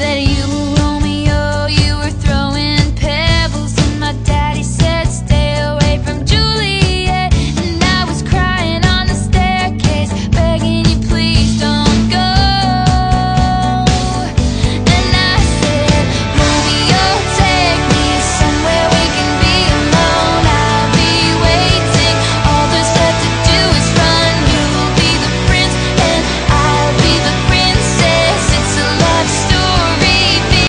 that you